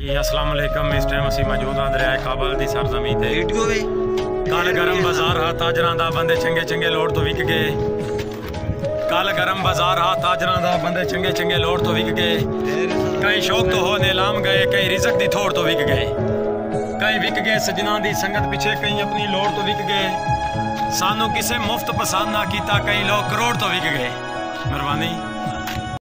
ਜੀ, ਅਸਲਾਮ ਅਲੈਕਮ, ਇਸ ਟਾਈਮ ਅਸੀਂ ਮੌਜੂਦ ਹਾਂ ਦਰਿਆ ਕਾਬਲ ਦੀ ਸਰਜ਼ਮੀਨ ਤੇ। ਵੀਡੀਓ ਵੇ ਕੱਲ ਗਰਮ ਬਾਜ਼ਾਰ ਹਾ ਤਾਜਰਾਂ ਦਾ ਬੰਦੇ ਚੰਗੇ ਚੰਗੇ ਲੋੜ ਤੋਂ ਵਿਕ ਗਏ। ਕੱਲ ਗਰਮ ਬਾਜ਼ਾਰ ਹਾ ਤਾਜਰਾਂ ਦਾ ਬੰਦੇ ਚੰਗੇ ਚੰਗੇ ਲੋੜ ਤੋਂ ਵਿਕ ਗਏ। ਕਈ ਸ਼ੌਕ ਤੋਂ ਹੋ ਨੀਲਾਮ ਗਏ, ਕਈ ਰਿਜ਼ਕ ਦੀ ਥੋੜ ਤੋਂ ਵਿਕ ਗਏ। ਕਈ ਵਿਕ ਗਏ ਸਜਣਾ ਦੀ ਸੰਗਤ ਪਿੱਛੇ, ਕਈ ਆਪਣੀ ਲੋੜ ਤੋਂ ਵਿਕ ਗਏ। ਸਾਨੂੰ ਕਿਸੇ ਮੁਫਤ ਪਸੰਦ ਨਾ ਕੀਤਾ, ਕਈ ਲੋਕ ਕਰੋੜ ਤੋਂ ਵਿਕ ਗਏ। ਮਿਹਰਬਾਨੀ।